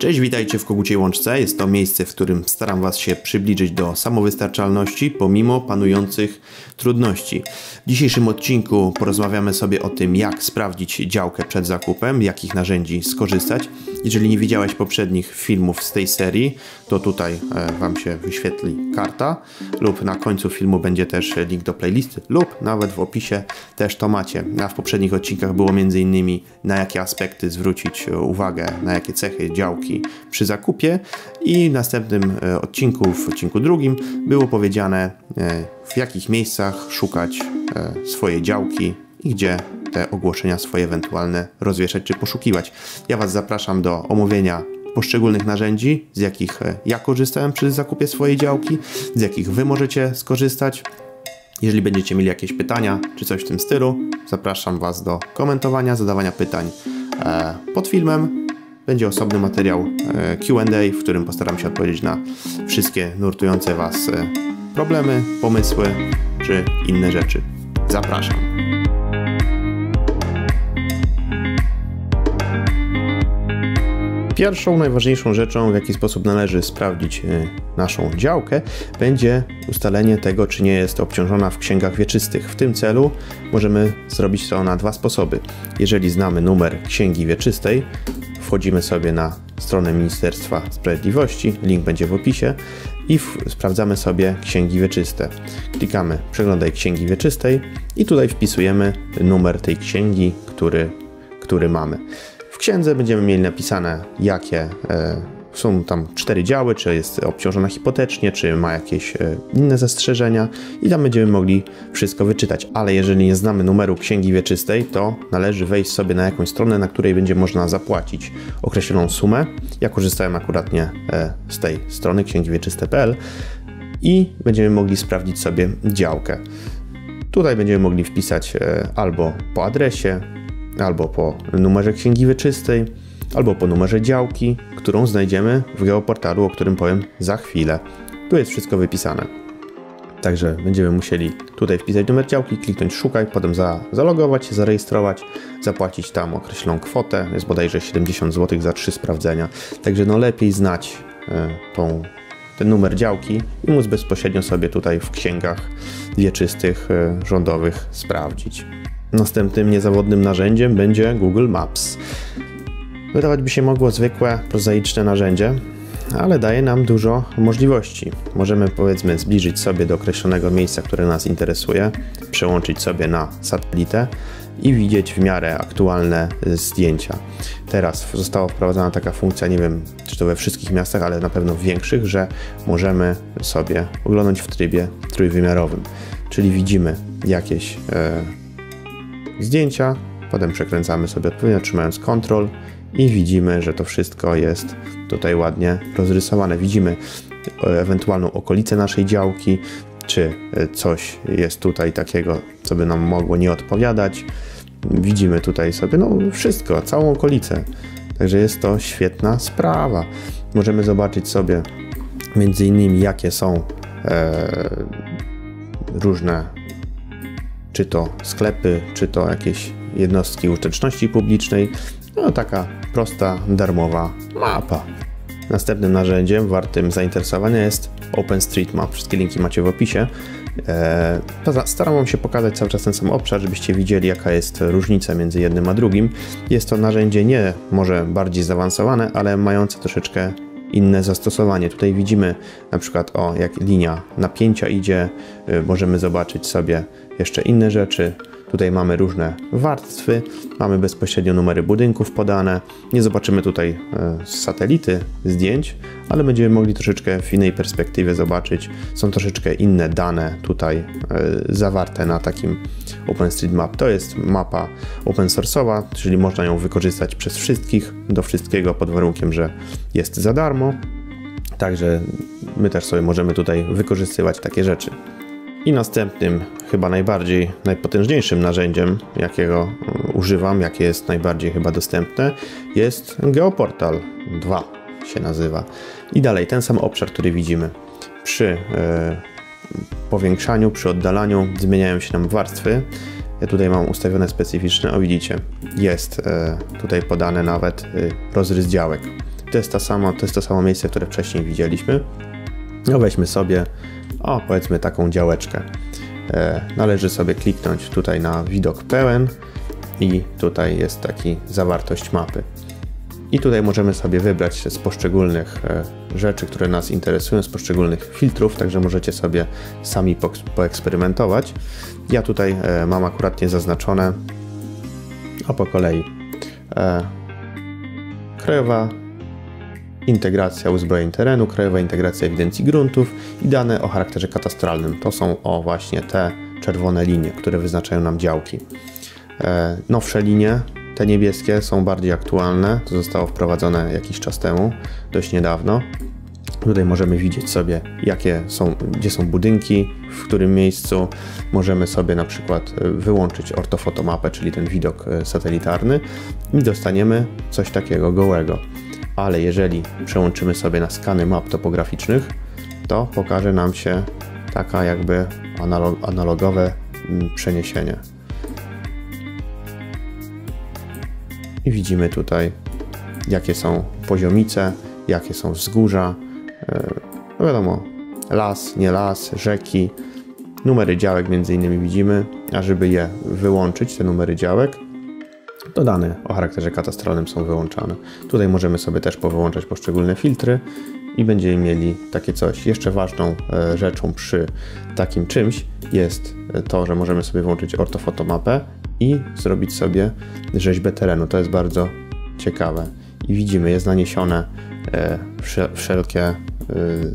Cześć, witajcie w Koguciej Łączce. Jest to miejsce, w którym staram Was się przybliżyć do samowystarczalności pomimo panujących trudności. W dzisiejszym odcinku porozmawiamy sobie o tym, jak sprawdzić działkę przed zakupem, jakich narzędzi skorzystać. Jeżeli nie widziałeś poprzednich filmów z tej serii, to tutaj e, Wam się wyświetli karta lub na końcu filmu będzie też link do playlisty lub nawet w opisie też to macie. A w poprzednich odcinkach było m.in. na jakie aspekty zwrócić uwagę, na jakie cechy działki przy zakupie i w następnym e, odcinku, w odcinku drugim było powiedziane e, w jakich miejscach szukać swojej działki i gdzie te ogłoszenia swoje ewentualne rozwieszać czy poszukiwać. Ja Was zapraszam do omówienia poszczególnych narzędzi, z jakich e, ja korzystałem przy zakupie swojej działki, z jakich Wy możecie skorzystać. Jeżeli będziecie mieli jakieś pytania czy coś w tym stylu, zapraszam Was do komentowania, zadawania pytań e, pod filmem. Będzie osobny materiał e, QA, w którym postaram się odpowiedzieć na wszystkie nurtujące Was problemy, pomysły czy inne rzeczy. Zapraszam. Pierwszą, najważniejszą rzeczą, w jaki sposób należy sprawdzić e, naszą działkę, będzie ustalenie tego, czy nie jest obciążona w księgach wieczystych. W tym celu możemy zrobić to na dwa sposoby. Jeżeli znamy numer księgi wieczystej, wchodzimy sobie na stronę Ministerstwa Sprawiedliwości, link będzie w opisie i sprawdzamy sobie księgi wieczyste. Klikamy przeglądaj księgi wieczystej i tutaj wpisujemy numer tej księgi, który, który mamy księdze będziemy mieli napisane, jakie e, są tam cztery działy, czy jest obciążona hipotecznie, czy ma jakieś e, inne zastrzeżenia i tam będziemy mogli wszystko wyczytać. Ale jeżeli nie znamy numeru księgi wieczystej, to należy wejść sobie na jakąś stronę, na której będzie można zapłacić określoną sumę. Ja korzystałem akuratnie e, z tej strony księgiwieczyste.pl i będziemy mogli sprawdzić sobie działkę. Tutaj będziemy mogli wpisać albo po adresie, albo po numerze księgi wieczystej, albo po numerze działki, którą znajdziemy w geoportalu, o którym powiem za chwilę. Tu jest wszystko wypisane. Także będziemy musieli tutaj wpisać numer działki, kliknąć szukaj, potem za, zalogować się, zarejestrować, zapłacić tam określoną kwotę, jest bodajże 70 zł za trzy sprawdzenia. Także no lepiej znać y, tą, ten numer działki i móc bezpośrednio sobie tutaj w księgach wieczystych y, rządowych sprawdzić. Następnym niezawodnym narzędziem będzie Google Maps. Wydawać by się mogło zwykłe, prozaiczne narzędzie, ale daje nam dużo możliwości. Możemy powiedzmy zbliżyć sobie do określonego miejsca, które nas interesuje, przełączyć sobie na satelitę i widzieć w miarę aktualne zdjęcia. Teraz została wprowadzona taka funkcja, nie wiem czy to we wszystkich miastach, ale na pewno w większych, że możemy sobie oglądać w trybie trójwymiarowym, czyli widzimy jakieś e, zdjęcia, potem przekręcamy sobie odpowiednio trzymając Ctrl i widzimy, że to wszystko jest tutaj ładnie rozrysowane. Widzimy e, ewentualną okolicę naszej działki, czy e, coś jest tutaj takiego, co by nam mogło nie odpowiadać. Widzimy tutaj sobie no wszystko, całą okolicę. Także jest to świetna sprawa. Możemy zobaczyć sobie między innymi jakie są e, różne czy to sklepy, czy to jakieś jednostki użyteczności publicznej. No taka prosta, darmowa mapa. Następnym narzędziem wartym zainteresowania jest OpenStreetMap. Wszystkie linki macie w opisie. Eee, staram wam się pokazać cały czas ten sam obszar, żebyście widzieli jaka jest różnica między jednym a drugim. Jest to narzędzie nie może bardziej zaawansowane, ale mające troszeczkę inne zastosowanie. Tutaj widzimy na przykład o jak linia napięcia idzie, y, możemy zobaczyć sobie jeszcze inne rzeczy. Tutaj mamy różne warstwy, mamy bezpośrednio numery budynków podane. Nie zobaczymy tutaj e, z satelity zdjęć, ale będziemy mogli troszeczkę w innej perspektywie zobaczyć. Są troszeczkę inne dane tutaj e, zawarte na takim OpenStreetMap. To jest mapa open source'owa, czyli można ją wykorzystać przez wszystkich, do wszystkiego pod warunkiem, że jest za darmo. Także my też sobie możemy tutaj wykorzystywać takie rzeczy. I następnym, chyba najbardziej, najpotężniejszym narzędziem, jakiego e, używam, jakie jest najbardziej chyba dostępne, jest Geoportal 2 się nazywa. I dalej ten sam obszar, który widzimy. Przy e, powiększaniu, przy oddalaniu zmieniają się nam warstwy. Ja tutaj mam ustawione specyficzne, o widzicie, jest e, tutaj podane nawet e, rozrys działek. to jest, ta sama, to jest to samo miejsce, które wcześniej widzieliśmy. No weźmy sobie, o powiedzmy taką działeczkę. E, należy sobie kliknąć tutaj na widok pełen i tutaj jest taki zawartość mapy. I tutaj możemy sobie wybrać z poszczególnych e, rzeczy, które nas interesują, z poszczególnych filtrów, także możecie sobie sami poeksperymentować. Ja tutaj e, mam akurat nie zaznaczone, a po kolei. Krajowa integracja uzbrojeń terenu, krajowa integracja ewidencji gruntów i dane o charakterze katastralnym. To są o właśnie te czerwone linie, które wyznaczają nam działki. Nowsze linie te niebieskie są bardziej aktualne, to zostało wprowadzone jakiś czas temu, dość niedawno. Tutaj możemy widzieć sobie, jakie są, gdzie są budynki, w którym miejscu. Możemy sobie na przykład e, wyłączyć ortofotomapę, czyli ten widok e, satelitarny i dostaniemy coś takiego gołego. Ale jeżeli przełączymy sobie na skany map topograficznych, to pokaże nam się taka jakby analog, analogowe mm, przeniesienie. i widzimy tutaj, jakie są poziomice, jakie są wzgórza. E, no wiadomo, las, nie las, rzeki, numery działek między innymi widzimy, a żeby je wyłączyć, te numery działek, to dane o charakterze katastralnym są wyłączane. Tutaj możemy sobie też powyłączać poszczególne filtry i będziemy mieli takie coś. Jeszcze ważną e, rzeczą przy takim czymś jest to, że możemy sobie włączyć ortofotomapę i zrobić sobie rzeźbę terenu. To jest bardzo ciekawe. I widzimy, jest naniesione e, wszelkie e,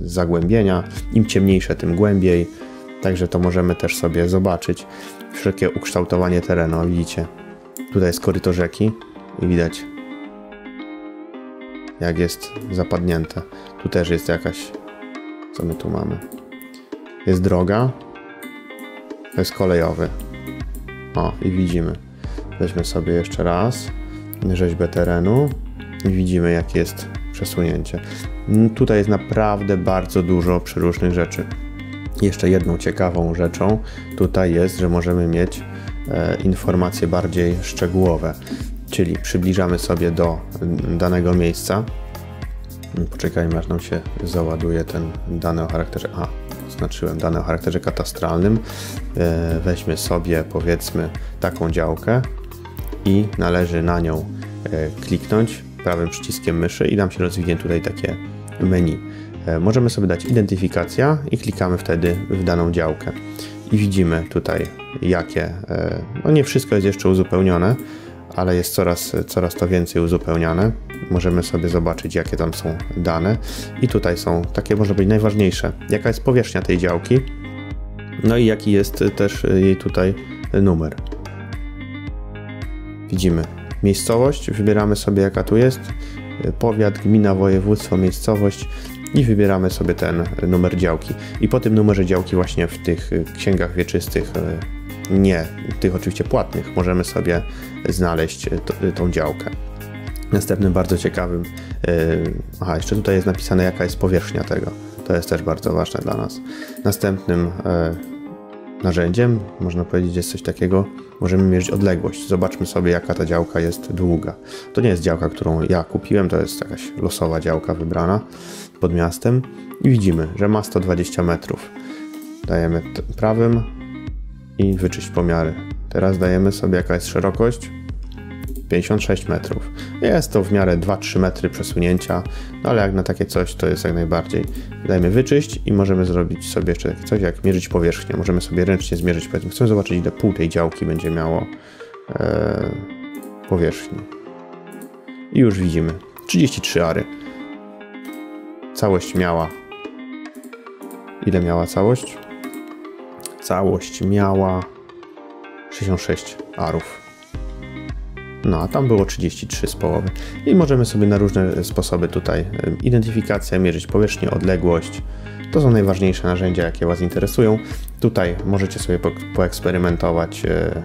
zagłębienia. Im ciemniejsze, tym głębiej. Także to możemy też sobie zobaczyć. Wszelkie ukształtowanie terenu. Widzicie, tutaj jest koryto rzeki i widać jak jest zapadnięte. Tu też jest jakaś... Co my tu mamy? Jest droga. To jest kolejowy. O, i widzimy. Weźmy sobie jeszcze raz rzeźbę terenu i widzimy, jakie jest przesunięcie. Tutaj jest naprawdę bardzo dużo przeróżnych rzeczy. Jeszcze jedną ciekawą rzeczą tutaj jest, że możemy mieć informacje bardziej szczegółowe, czyli przybliżamy sobie do danego miejsca. Poczekajmy, aż nam się załaduje ten dany o charakterze A zaznaczyłem dane o charakterze katastralnym. E, weźmy sobie powiedzmy taką działkę i należy na nią e, kliknąć prawym przyciskiem myszy i nam się rozwinie tutaj takie menu. E, możemy sobie dać identyfikacja i klikamy wtedy w daną działkę. I widzimy tutaj jakie, no nie wszystko jest jeszcze uzupełnione, ale jest coraz, coraz to więcej uzupełniane. Możemy sobie zobaczyć, jakie tam są dane. I tutaj są takie, może być najważniejsze, jaka jest powierzchnia tej działki, no i jaki jest też jej tutaj numer. Widzimy miejscowość, wybieramy sobie jaka tu jest, powiat, gmina, województwo, miejscowość i wybieramy sobie ten numer działki. I po tym numerze działki właśnie w tych księgach wieczystych nie tych oczywiście płatnych, możemy sobie znaleźć tą działkę. Następnym bardzo ciekawym, aha, jeszcze tutaj jest napisane jaka jest powierzchnia tego. To jest też bardzo ważne dla nas. Następnym narzędziem, można powiedzieć, jest coś takiego, możemy mierzyć odległość. Zobaczmy sobie, jaka ta działka jest długa. To nie jest działka, którą ja kupiłem, to jest jakaś losowa działka wybrana pod miastem i widzimy, że ma 120 metrów. Dajemy prawym i wyczyść pomiary. Teraz dajemy sobie jaka jest szerokość. 56 metrów. Jest to w miarę 2-3 metry przesunięcia, no ale jak na takie coś to jest jak najbardziej. Dajemy wyczyść i możemy zrobić sobie jeszcze coś jak mierzyć powierzchnię. Możemy sobie ręcznie zmierzyć, powiedzmy, chcemy zobaczyć ile pół tej działki będzie miało e, powierzchni. I już widzimy 33 ary. Całość miała. Ile miała całość? całość miała 66 arów. No, a tam było 33 z połowy. I możemy sobie na różne sposoby tutaj identyfikację, mierzyć powierzchnię, odległość. To są najważniejsze narzędzia, jakie Was interesują. Tutaj możecie sobie po, poeksperymentować e,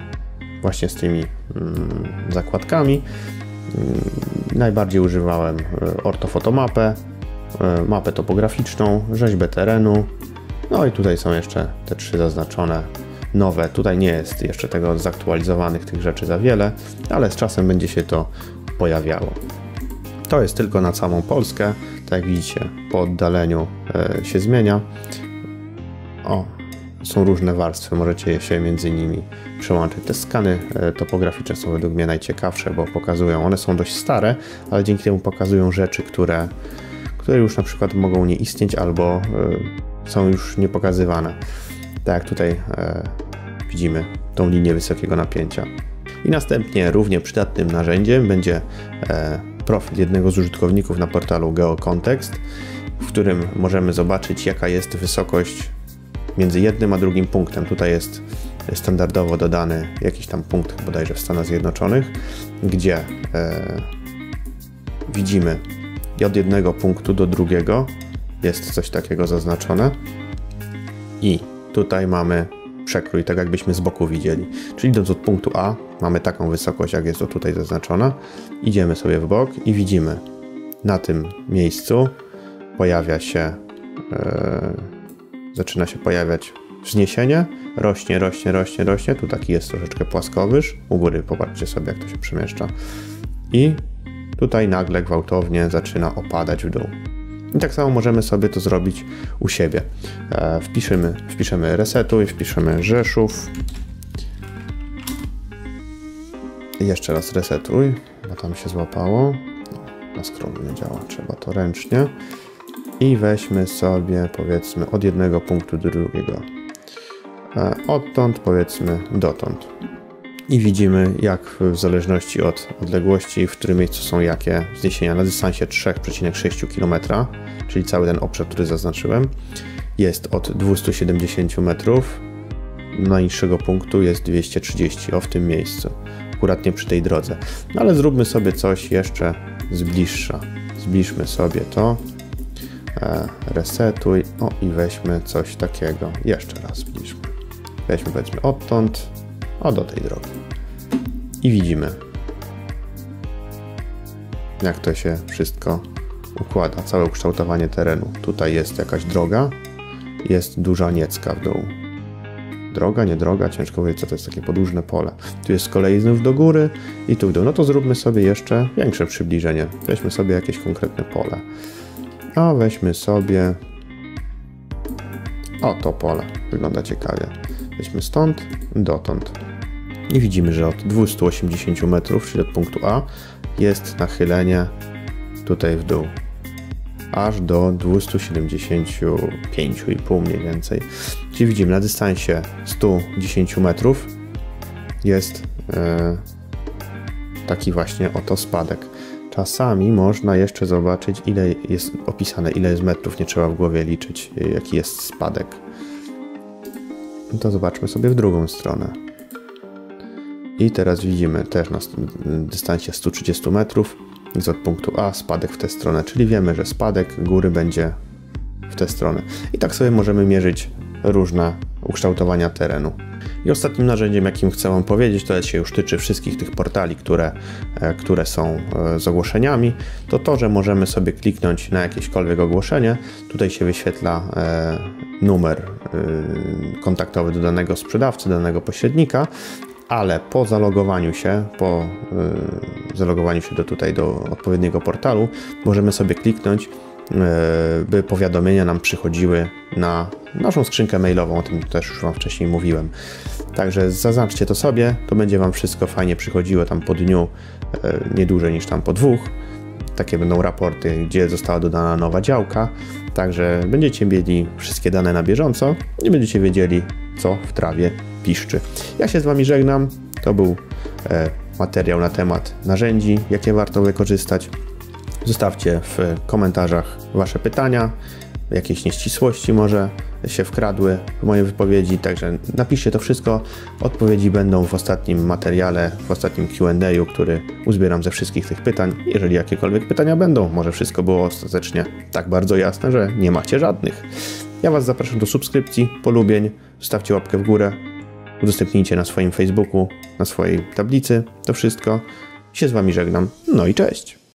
właśnie z tymi mm, zakładkami. Mm, najbardziej używałem e, ortofotomapę, e, mapę topograficzną, rzeźbę terenu, no i tutaj są jeszcze te trzy zaznaczone nowe. Tutaj nie jest jeszcze tego zaktualizowanych tych rzeczy za wiele, ale z czasem będzie się to pojawiało. To jest tylko na całą Polskę. Tak jak widzicie, po oddaleniu e, się zmienia. O, są różne warstwy, możecie się między nimi przełączyć. Te skany e, topograficzne są według mnie najciekawsze, bo pokazują, one są dość stare, ale dzięki temu pokazują rzeczy, które, które już na przykład mogą nie istnieć albo y, są już niepokazywane. Tak jak tutaj y, widzimy tą linię wysokiego napięcia. I następnie równie przydatnym narzędziem będzie y, profil jednego z użytkowników na portalu GeoContext, w którym możemy zobaczyć jaka jest wysokość między jednym a drugim punktem. Tutaj jest standardowo dodany jakiś tam punkt bodajże w Stanach Zjednoczonych, gdzie e, widzimy od jednego punktu do drugiego jest coś takiego zaznaczone i tutaj mamy przekrój, tak jakbyśmy z boku widzieli. Czyli idąc od punktu A mamy taką wysokość, jak jest to tutaj zaznaczona. Idziemy sobie w bok i widzimy na tym miejscu pojawia się e, zaczyna się pojawiać wzniesienie, rośnie, rośnie, rośnie, rośnie. Tu taki jest troszeczkę płaskowyż. U góry popatrzcie sobie, jak to się przemieszcza. I tutaj nagle gwałtownie zaczyna opadać w dół. I tak samo możemy sobie to zrobić u siebie. E, wpiszemy, wpiszemy resetuj, wpiszemy Rzeszów. Jeszcze raz resetuj, bo tam się złapało. Na scrollu nie działa, trzeba to ręcznie i weźmy sobie powiedzmy od jednego punktu do drugiego. E, odtąd powiedzmy dotąd. I widzimy jak w zależności od odległości, w którym miejscu są jakie wzniesienia na dystansie 3,6 km, czyli cały ten obszar, który zaznaczyłem, jest od 270 metrów, najniższego punktu jest 230, o w tym miejscu, akuratnie przy tej drodze. No ale zróbmy sobie coś jeszcze z bliższa. Zbliżmy sobie to E, resetuj, o i weźmy coś takiego, jeszcze raz zbliżmy. Weźmy powiedzmy odtąd, o do tej drogi. I widzimy, jak to się wszystko układa, całe ukształtowanie terenu. Tutaj jest jakaś droga, jest duża niecka w dół. Droga, nie droga, ciężko powiedzieć, co to jest takie podłużne pole. Tu jest z kolei znów do góry i tu w dół. No to zróbmy sobie jeszcze większe przybliżenie. Weźmy sobie jakieś konkretne pole. A weźmy sobie... O, to pole. Wygląda ciekawie. Weźmy stąd dotąd. I widzimy, że od 280 metrów, czyli od punktu A, jest nachylenie tutaj w dół. Aż do 275,5 mniej więcej. Czyli widzimy na dystansie 110 metrów jest e, taki właśnie oto spadek. Czasami można jeszcze zobaczyć, ile jest opisane, ile jest metrów, nie trzeba w głowie liczyć, jaki jest spadek. No to zobaczmy sobie w drugą stronę. I teraz widzimy też na dystansie 130 metrów z od punktu A spadek w tę stronę, czyli wiemy, że spadek góry będzie w tę stronę. I tak sobie możemy mierzyć różne ukształtowania terenu. I ostatnim narzędziem, jakim chcę Wam powiedzieć, to się już tyczy wszystkich tych portali, które, e, które są e, z ogłoszeniami, to to, że możemy sobie kliknąć na jakiekolwiek ogłoszenie. Tutaj się wyświetla e, numer kontaktowy do danego sprzedawcy, danego pośrednika, ale po zalogowaniu się, po zalogowaniu się do tutaj do odpowiedniego portalu, możemy sobie kliknąć E, by powiadomienia nam przychodziły na naszą skrzynkę mailową, o tym też już Wam wcześniej mówiłem. Także zaznaczcie to sobie, to będzie Wam wszystko fajnie przychodziło tam po dniu, e, nie dłużej niż tam po dwóch. Takie będą raporty, gdzie została dodana nowa działka, także będziecie mieli wszystkie dane na bieżąco i będziecie wiedzieli, co w trawie piszczy. Ja się z Wami żegnam, to był e, materiał na temat narzędzi, jakie warto wykorzystać. Zostawcie w komentarzach Wasze pytania, jakieś nieścisłości może się wkradły w moje wypowiedzi, także napiszcie to wszystko. Odpowiedzi będą w ostatnim materiale, w ostatnim Q&A, który uzbieram ze wszystkich tych pytań. Jeżeli jakiekolwiek pytania będą, może wszystko było ostatecznie tak bardzo jasne, że nie macie żadnych. Ja Was zapraszam do subskrypcji, polubień, zostawcie łapkę w górę, udostępnijcie na swoim Facebooku, na swojej tablicy to wszystko. Się z Wami żegnam, no i cześć!